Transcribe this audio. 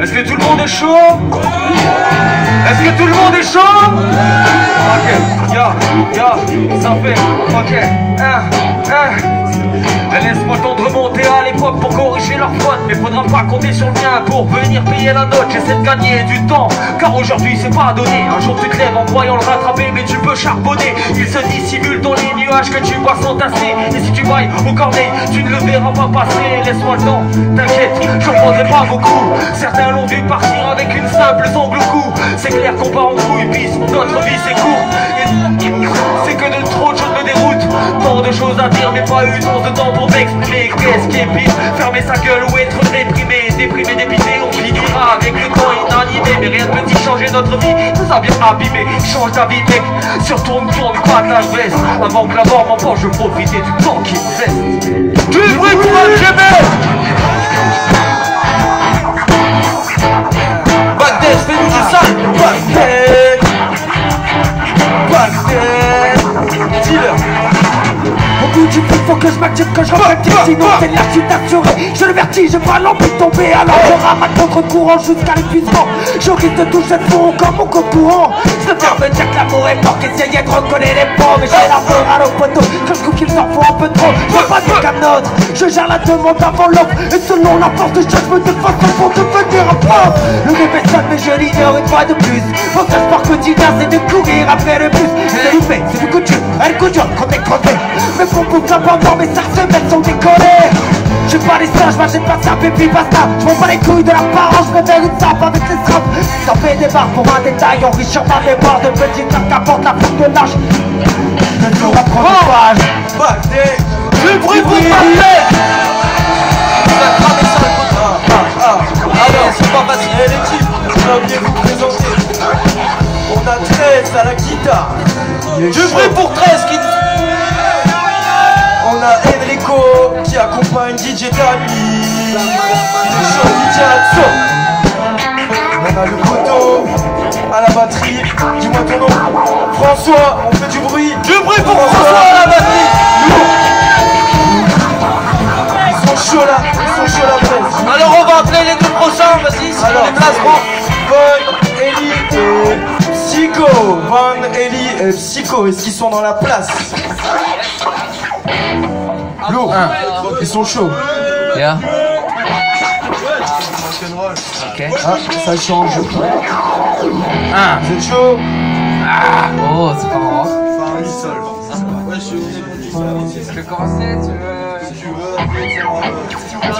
Est-ce que tout le monde est chaud? Est-ce que tout le monde est chaud? Ok, ya, yeah, ça fait, ok, 1, l'époque pour corriger leur faute Mais faudra pas compter sur le mien pour venir payer la note. J'essaie de gagner du temps car aujourd'hui c'est pas donné Un jour tu te lèves en croyant le rattraper mais tu peux charbonner. Il se dissimule dans les nuages que tu vois s'entasser. Et si tu bailles au cornet tu ne le verras pas passer. Laisse-moi le temps, t'inquiète, je prendrai pas beaucoup. Certains l'ont dû partir avec une simple sangle au cou. C'est clair qu'on part en couille bis, notre vie c'est court Tant de choses à dire mais pas une once de temps pour m'exprimer Qu'est-ce qui est Fermer sa gueule ou être réprimé. Déprimé, dépité, on finira avec le temps inanimé. Mais rien ne peut y changer notre vie. Nous a bien abîmé, change d'avis mec. Surtout ne tourne pas de la veste Avant que la mort m'emporte, je profiter du temps qui reste du fil, faut que je m'active, que je reflective Sinon c'est la chute assurée J'ai le vertige, pas l'envie de tomber. Alors je ramasse contre-courant jusqu'à l'épuisement. Je risque de toucher le fond comme mon compte courant. Je préfère me dire que l'amour est mort qu'essayer de reconnaître les pauvres Mais j'ai la morale au poteau Quand je trouve qu'il s'en faut un peu trop. Je veux pas dire qu'un autre Je gère la demande avant l'offre. Et selon la force de chaque me défense pour devenir un pauvre Le rêve est seul mais je l'ignore une fois de plus. Mon espoir quotidien c'est de courir après le bus. C'est loupé, c'est du couture, elle couture quand t'es crevé Pour beaucoup d'abandon, mes sont décollées. Je pas les singes, moi j'ai pas ça, puis basta Je m'en bats les couilles de l'apparence, je préfère une sape avec les straps Ça fait des barres pour un détail, enrichir ma mémoire De petites marques qu'apporte la foule de l'âge. Ne nous reprends pas Du bruit pour le Ah, ah, alors c'est pas facile. Les types, de vous présenter. On a 13 à la guitare. Du bruit pour 13 qui qui accompagne DJ Tami On a le poteau à la batterie. Dis-moi ton nom. François, on fait du bruit. Du bruit pour François à la batterie. Ils sont chauds là, ils sont chauds là presse Alors on va appeler les deux prochains, vas-y, si Alors, on les placeront Von, Ellie et Psycho. Von, Ellie et Psycho, est-ce qu'ils sont dans la place? Lourd, ils sont chauds. Yeah. Ok. Ah, ça change. Un. Vous êtes chaud Oh, c'est pas grave. Tu veux commencer Tu veux... Si tu veux...